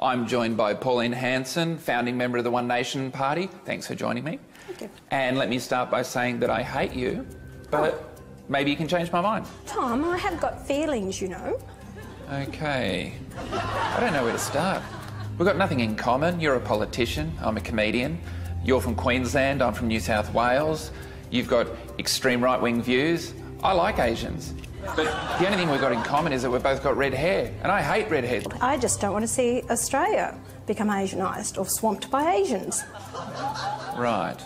I'm joined by Pauline Hanson, founding member of the One Nation Party. Thanks for joining me. Thank you. And let me start by saying that I hate you, but maybe you can change my mind. Tom, I have got feelings, you know. Okay. I don't know where to start. We've got nothing in common. You're a politician, I'm a comedian. You're from Queensland, I'm from New South Wales. You've got extreme right wing views. I like Asians. But the only thing we've got in common is that we've both got red hair, and I hate redheads. I just don't want to see Australia become Asianised or swamped by Asians. Right.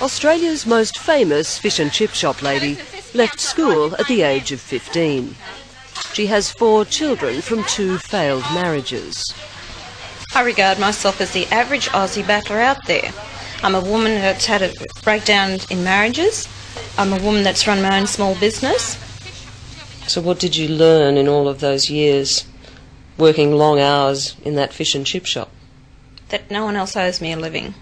Australia's most famous fish and chip shop lady left school at the age of 15. She has four children from two failed marriages. I regard myself as the average Aussie battler out there. I'm a woman that's had a breakdown in marriages. I'm a woman that's run my own small business. So what did you learn in all of those years working long hours in that fish and chip shop? That no one else owes me a living.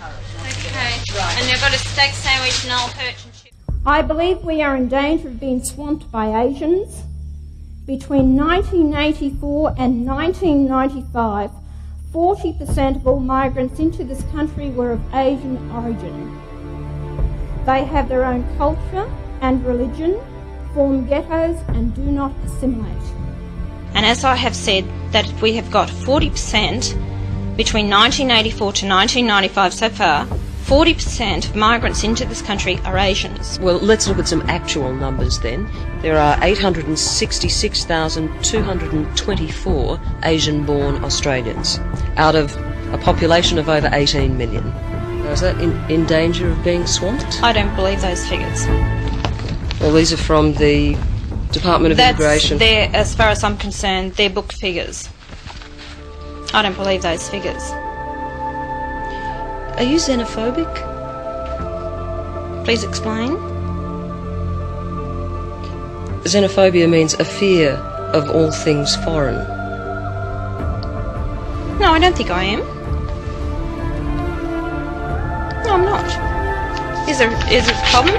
Okay. And you've got a steak sandwich and old perch and chips. I believe we are in danger of being swamped by Asians. Between 1984 and 1995, 40% of all migrants into this country were of Asian origin. They have their own culture and religion, form ghettos, and do not assimilate. And as I have said, that we have got 40% between 1984 to 1995 so far, 40% of migrants into this country are Asians. Well, let's look at some actual numbers then. There are 866,224 Asian born Australians out of a population of over 18 million. Is that in, in danger of being swamped? I don't believe those figures. Well, these are from the Department of That's Immigration. their, as far as I'm concerned, they're book figures. I don't believe those figures. Are you xenophobic? Please explain. Xenophobia means a fear of all things foreign. No, I don't think I am. I'm not. Is there is it a problem?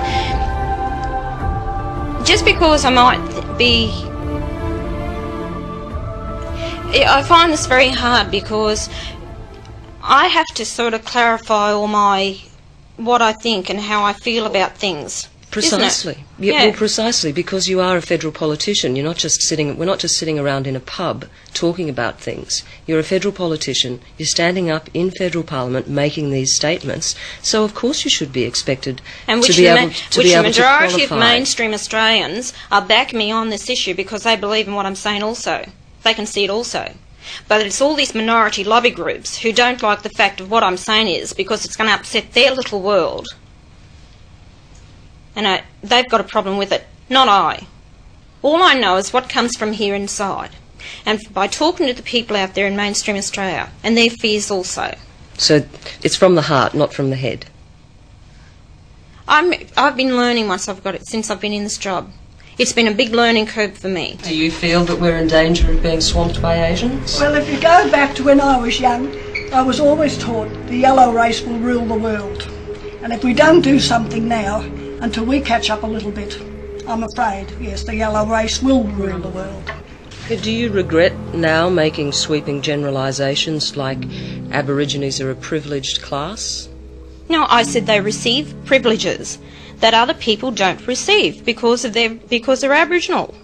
Just because I might be. I find this very hard because I have to sort of clarify all my what I think and how I feel about things. Isn't it? Precisely. Yeah, Yeah. Well, precisely because you are a federal politician. You're not just sitting. We're not just sitting around in a pub talking about things. You're a federal politician. You're standing up in federal parliament making these statements. So of course you should be expected and to which, be able to which be able to majority of mainstream Australians are backing me on this issue because they believe in what I'm saying also. They can see it also. But it's all these minority lobby groups who don't like the fact of what I'm saying is because it's going to upset their little world. And I, they've got a problem with it, not I. All I know is what comes from here inside. And by talking to the people out there in mainstream Australia and their fears also. So it's from the heart, not from the head. I'm, I've been learning once I've got it since I've been in this job. It's been a big learning curve for me. Do you feel that we're in danger of being swamped by Asians? Well, if you go back to when I was young, I was always taught the yellow race will rule the world. And if we don't do something now, until we catch up a little bit, I'm afraid, yes, the yellow race will rule the world. Do you regret now making sweeping generalisations like Aborigines are a privileged class? No, I said they receive privileges that other people don't receive because of their because they're Aboriginal.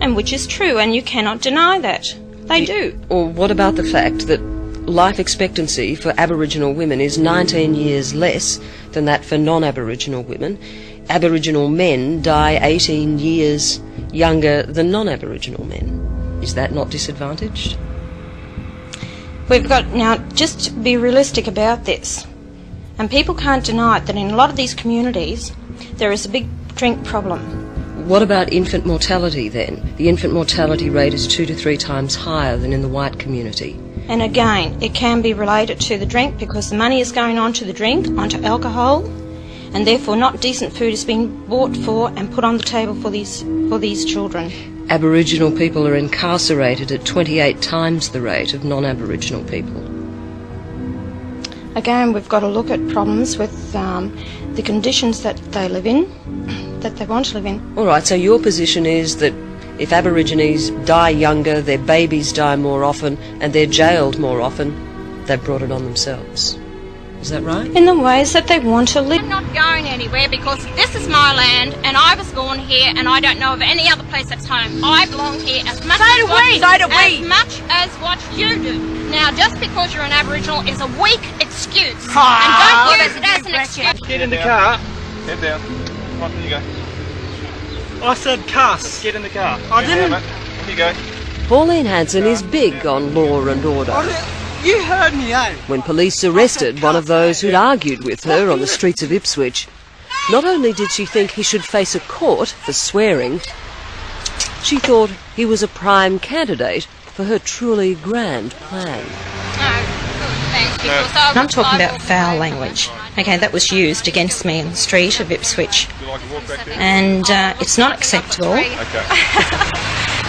And which is true, and you cannot deny that. They do. Or what about the fact that life expectancy for Aboriginal women is 19 years less than that for non Aboriginal women? Aboriginal men die 18 years younger than non Aboriginal men. Is that not disadvantaged? We've got now just to be realistic about this. And people can't deny it that in a lot of these communities there is a big drink problem. What about infant mortality then? The infant mortality rate is two to three times higher than in the white community. And again, it can be related to the drink because the money is going on to the drink, onto alcohol, and therefore not decent food is being bought for and put on the table for these for these children. Aboriginal people are incarcerated at 28 times the rate of non Aboriginal people. Again, we've got to look at problems with um, the conditions that they live in, that they want to live in. All right, so your position is that if Aborigines die younger, their babies die more often, and they're jailed more often, they've brought it on themselves. Is that right? In the ways that they want to live. I'm not going anywhere because this is my land and I was born here and I don't know of any other place that's home. I belong here as much So as do what, we, so do as we. much as what you do. Now, just because you're an Aboriginal is a weak excuse. Ah, and don't use it as an excuse. Get in the car. Head down. Come on, here you go. I said cuss. Get in the car. I Yeah, didn't- mate. Here you go. Pauline Hanson is big on law and order. You heard me, eh? When police arrested one of those who'd argued with her on the streets of Ipswich, not only did she think he should face a court for swearing, she thought he was a prime candidate for her truly grand plan. Thank you. No. Because I I'm talking about foul language. Okay, that was used against me in the street of Ipswich, Do you like to walk back there? and uh, it's not acceptable. Okay.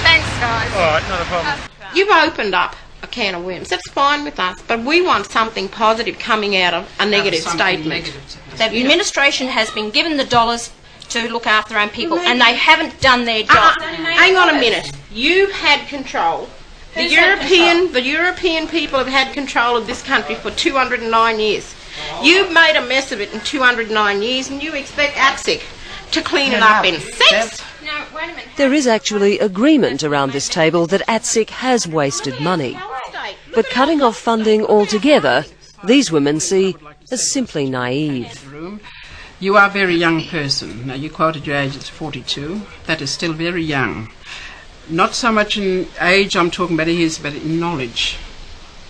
Thanks, guys. All right, not a problem. You've opened up a can of worms. That's fine with us, but we want something positive coming out of a negative statement. The administration has been given the dollars to look after their own people, and they haven't done their job. Uh, hang on a minute. You've had control. The European, the European people have had control of this country for 209 years. You've made a mess of it in 209 years, and you expect ATSIC to clean it up in six? No, wait a minute. There is actually agreement around this table that ATSIC has wasted money. But cutting off funding altogether, these women see as simply naive. You are a very young person. Now, you quoted your age as 42. That is still very young. Not so much in age I'm talking about years, but in knowledge.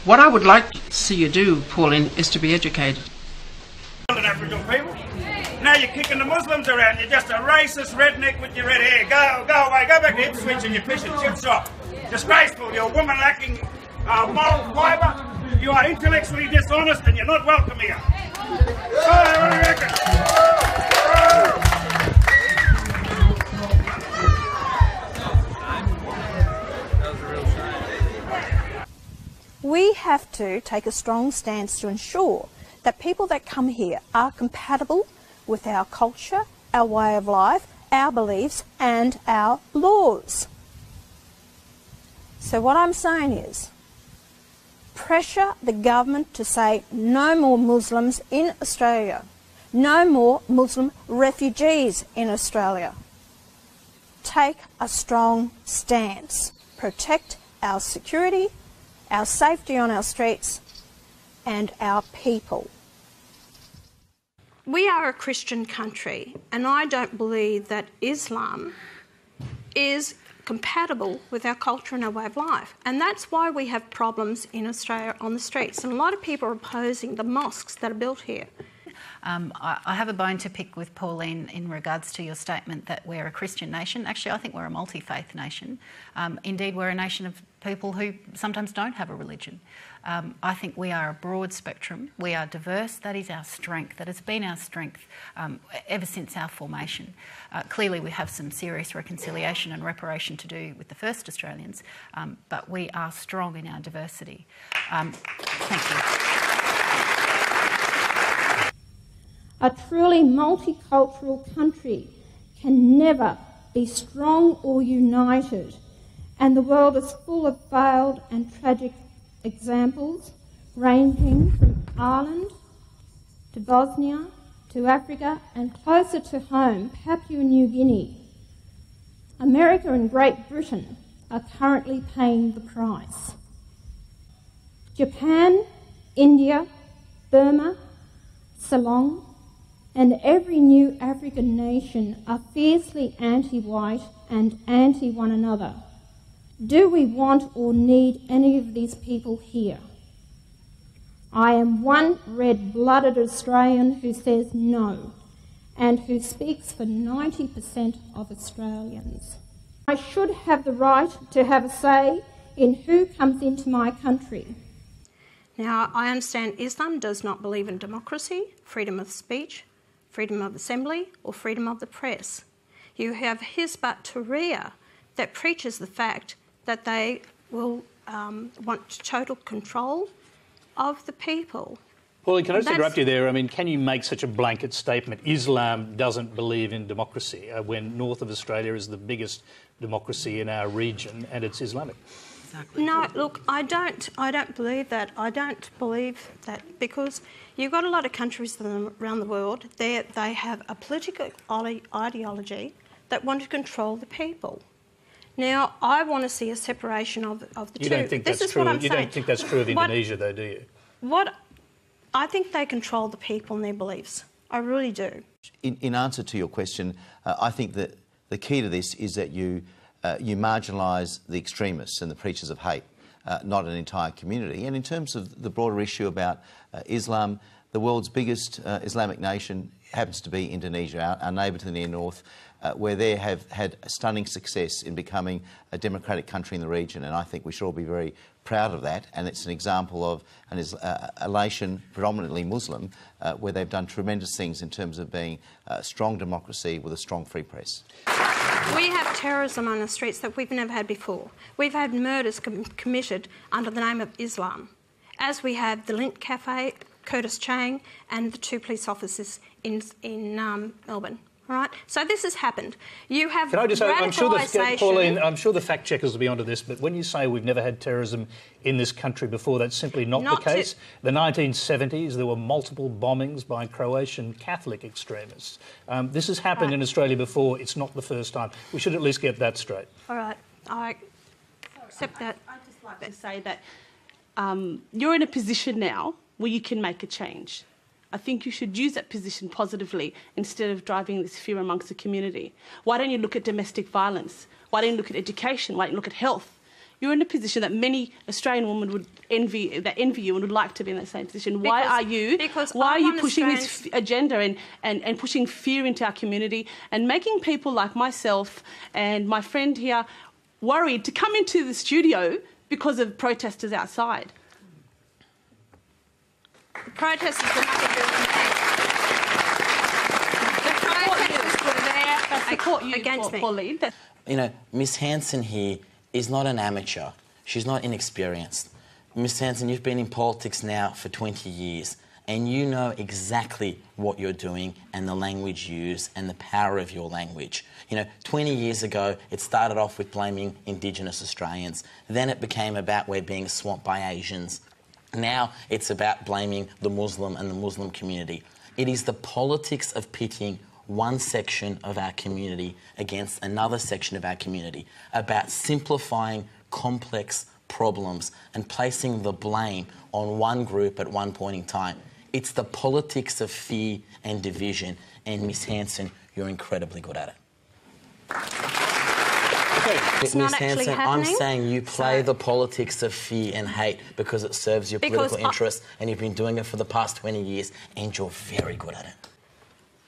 What I would like to see you do, Pauline, is to be educated. Aboriginal people. Now you're kicking the Muslims around. You're just a racist redneck with your red hair. Go, go away. Go back to Ipswich and your fish and chip shop. Disgraceful. You're a woman lacking uh, moral fibre. You are intellectually dishonest and you're not welcome here. Go, We have to take a strong stance to ensure that people that come here are compatible with our culture, our way of life, our beliefs, and our laws. So, what I'm saying is pressure the government to say no more Muslims in Australia, no more Muslim refugees in Australia. Take a strong stance, protect our security, our safety on our streets, and our people. We are a Christian country, and I don't believe that Islam is compatible with our culture and our way of life. And that's why we have problems in Australia on the streets. And a lot of people are opposing the mosques that are built here. Um, I, I have a bone to pick with Pauline in regards to your statement that we're a Christian nation. Actually, I think we're a multi faith nation. Um, indeed, we're a nation of people who sometimes don't have a religion. Um, I think we are a broad spectrum. We are diverse. That is our strength. That has been our strength um, ever since our formation. Uh, clearly, we have some serious reconciliation and reparation to do with the first Australians, um, but we are strong in our diversity. Um, thank you. A truly multicultural country can never be strong or united, and the world is full of failed and tragic examples, ranging from Ireland to Bosnia to Africa and closer to home, Papua New Guinea. America and Great Britain are currently paying the price. Japan, India, Burma, Ceylon, and every new African nation are fiercely anti white and anti one another. Do we want or need any of these people here? I am one red blooded Australian who says no and who speaks for 90% of Australians. I should have the right to have a say in who comes into my country. Now, I understand Islam does not believe in democracy, freedom of speech, freedom of assembly, or freedom of the press. You have Hizb ut-Tahrir that preaches the fact that they will um, want total control of the people Pauline, can I just That's- interrupt you there? I mean, can you make such a blanket statement? Islam doesn't believe in democracy uh, when north of Australia is the biggest democracy in our region and it's Islamic. No, look, I don't. I don't believe that. I don't believe that because you've got a lot of countries around the world. They they have a political ideology that want to control the people. Now, I want to see a separation of, of the You two. don't think this that's is true? what I'm you saying. don't think that's true of What- Indonesia, though, do you? What I think they control the people and their beliefs. I really do. In, in answer to your question, uh, I think that the key to this is that you, uh, you marginalise the extremists and the preachers of hate, uh, not an entire community. And in terms of the broader issue about uh, Islam, the world's biggest uh, Islamic nation happens to be Indonesia, our, our neighbour to the near north, uh, where they have had stunning success in becoming a democratic country in the region. And I think we should all be very proud of that. And it's an example of an uh, predominantly Muslim, uh, where they've done tremendous things in terms of being a strong democracy with a strong free press. We have terrorism on the streets that we've never had before. We've had murders com- committed under the name of Islam, as we have the Lindt Cafe, Curtis Cheng, and the two police officers in, in um, Melbourne. All right, so this has happened. You have Can I just say, I'm sure, the, Pauline, I'm sure the fact checkers will be onto this, but when you say we've never had terrorism in this country before, that's simply not, Not the to- case. The 1970s, there were multiple bombings by Croatian Catholic extremists. Um, this has happened Right. in Australia before. It's not the first time. We should at least get that straight. All right, I accept that. I'd just like to say that um, you're in a position now where you can make a change. I think you should use that position positively instead of driving this fear amongst the community. Why don't you look at domestic violence? Why don't you look at education? Why don't you look at health? You're in a position that many Australian women would envy, that envy you and would like to be in that same position. why are you? because why I are you pushing this f- agenda and, and, and pushing fear into our community and making people like myself and my friend here worried to come into the studio because of protesters outside? The protesters were nothing to do with me. The protesters were there I support you, against me. Pauline. You know, Miss Hanson here is not an amateur. She's not inexperienced. Miss Hanson, you've been in politics now for 20 years, and you know exactly what you're doing and the language used and the power of your language. You know, 20 years ago, it started off with blaming Indigenous Australians. Then it became about we're being swamped by Asians. Now it's about blaming the Muslim and the Muslim community. It is the politics of pitting one section of our community against another section of our community, about simplifying complex problems and placing the blame on one group at one point in time. It's the politics of fear and division, and Miss Hanson, you're incredibly good at it. It's Miss not actually Hanson, I'm saying you play the politics of fear and hate because it serves your Because political I- interests, and you've been doing it for the past 20 years, and you're very good at it.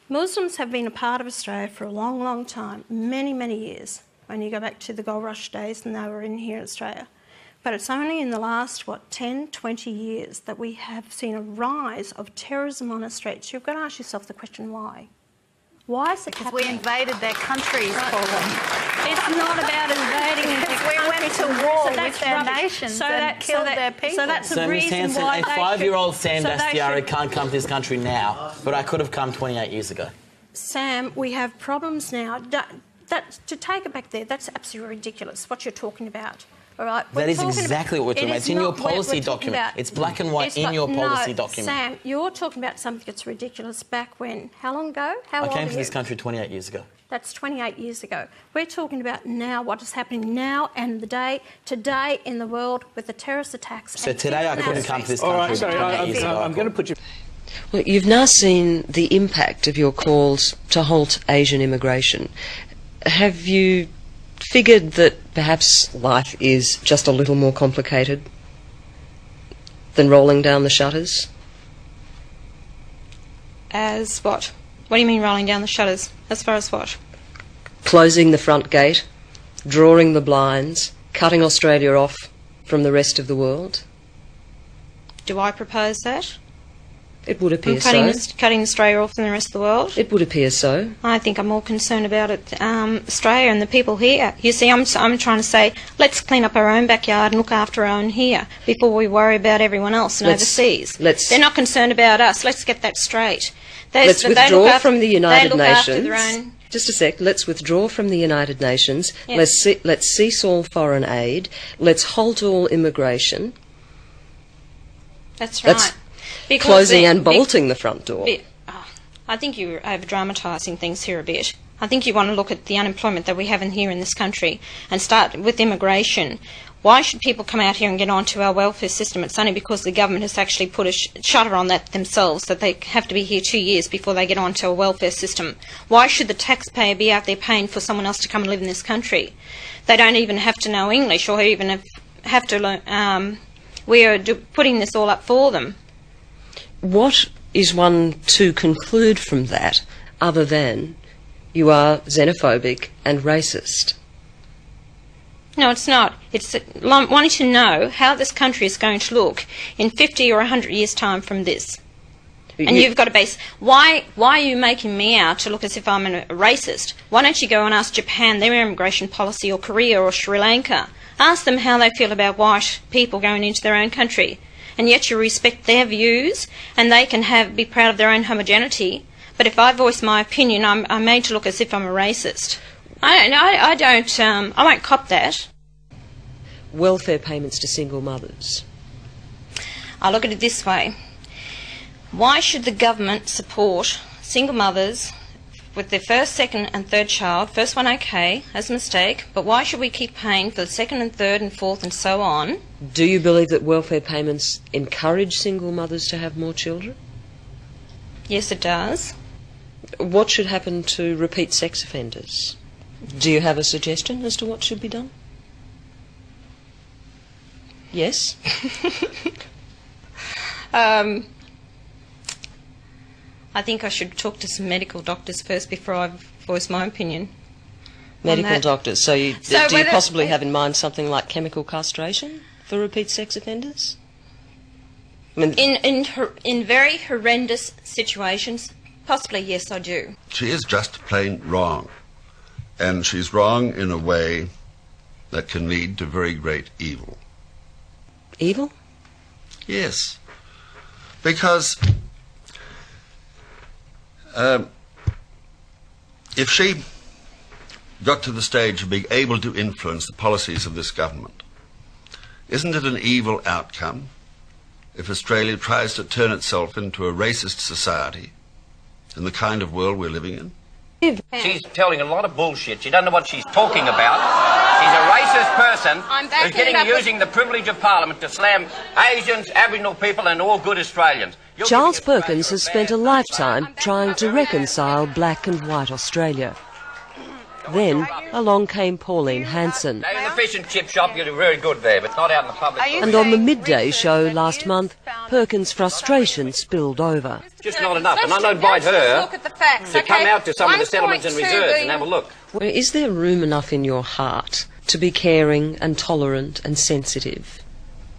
Muslims have been a part of Australia for a long, long time, many, many years. When you go back to the gold rush days and they were in here in Australia. But it's only in the last, what, 10, 20 years that we have seen a rise of terrorism on the streets. You've got to ask yourself the question why? Why is it Because happening? we invaded their countries, Pauline. It's not about invading Because we went countries to war so with that's their rubbish. nations so and that, killed so that, their people. So that's So, the Miss reason Hanson, why a five-year-old should- Sam so they Dastyari can't come to this country now, but I could have come 28 years ago. Sam, we have problems now. That, that, to take it back there, that's absolutely ridiculous what you're talking about. All right? That We're is talking about- exactly what we're talking it about. It's in your policy document. about. It's black and white It's in your policy no, document. Sam, you're talking about something that's ridiculous back when? How long ago? How I old came are to this country 28 years ago. That's 28 years ago. We're talking about now, what is happening now and the day, today in the world with the terrorist attacks. So and today I couldn't come to this All country. right, sorry, 28 I, years ago. am going to put you. Well, you've now seen the impact of your calls to halt Asian immigration. Have you figured that perhaps life is just a little more complicated than rolling down the shutters? As what? What do you mean rolling down the shutters? As far as what? Closing the front gate, drawing the blinds, cutting Australia off from the rest of the world? Do I propose that? It would appear cutting, so. Cutting Australia off from the rest of the world. It would appear so. I think I'm more concerned about it, um, Australia and the people here. You see, I'm, I'm trying to say, let's clean up our own backyard and look after our own here before we worry about everyone else and Let's- overseas. let's- They're not concerned about us. Let's get that straight. They, Let's withdraw after- from the United Nations. Just a sec. Let's withdraw from the United Nations. Yes. Let's ce- let's cease all foreign aid. Let's halt all immigration. That's right. That's Because closing the- and bolting the front door. be- oh, I think you're over dramatising things here a bit. I think you want to look at the unemployment that we have in here in this country and start with immigration. Why should people come out here and get onto our welfare system? It's only because the government has actually put a sh- shutter on that themselves, that they have to be here two years before they get onto a welfare system. Why should the taxpayer be out there paying for someone else to come and live in this country? They don't even have to know English or even have, have to learn. Um, we are do- putting this all up for them. What is one to conclude from that other than you are xenophobic and racist? No, it's not. It's wanting to know how this country is going to look in 50 or 100 years' time from this. And You- you've got to base why why are you making me out to look as if I'm a racist? Why don't you go and ask Japan their immigration policy or Korea or Sri Lanka? Ask them how they feel about white people going into their own country. And yet you respect their views and they can have be proud of their own homogeneity. But if I voice my opinion, I'm, I'm made to look as if I'm a racist. I, I, I don't, um, I won't cop that. Welfare payments to single mothers. I look at it this way. Why should the government support single mothers with their first, second, and third child? First one, okay, as a mistake, but why should we keep paying for the second and third and fourth and so on? Do you believe that welfare payments encourage single mothers to have more children? Yes, it does. What should happen to repeat sex offenders? Do you have a suggestion as to what should be done? Yes? Um, I think I should talk to some medical doctors first before I voice my opinion. Medical doctors. So, you, So do you possibly have in mind something like chemical castration for repeat sex offenders? I mean, In, in, hor- in very horrendous situations, possibly yes, I do. She is just plain wrong. And she's wrong in a way that can lead to very great evil. evil? Yes. Because um, if she got to the stage of being able to influence the policies of this government, isn't it an evil outcome if Australia tries to turn itself into a racist society in the kind of world we're living in? She's telling a lot of bullshit. She doesn't know what she's talking about. She's a racist person I'm who's getting it with- using the privilege of Parliament to slam Asians, Aboriginal people, and all good Australians. You're Charles Perkins has spent a lifetime trying to reconcile black and white Australia. Then along came Pauline Hanson. Now, in the fish and chip shop, you're very good there, but not out in the public. And on the midday show last month, Perkins' frustration spilled over. Just not enough. And I don't invite her Look at the facts, to come out to some of the settlements and reserves and have a look. Well, Is there room enough in your heart to be caring and tolerant and sensitive?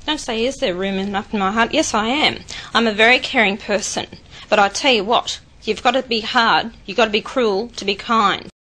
Don't say, is there room enough in my heart? Yes, I am. I'm a very caring person. But I tell you what, you've got to be hard, you've got to be cruel to be kind.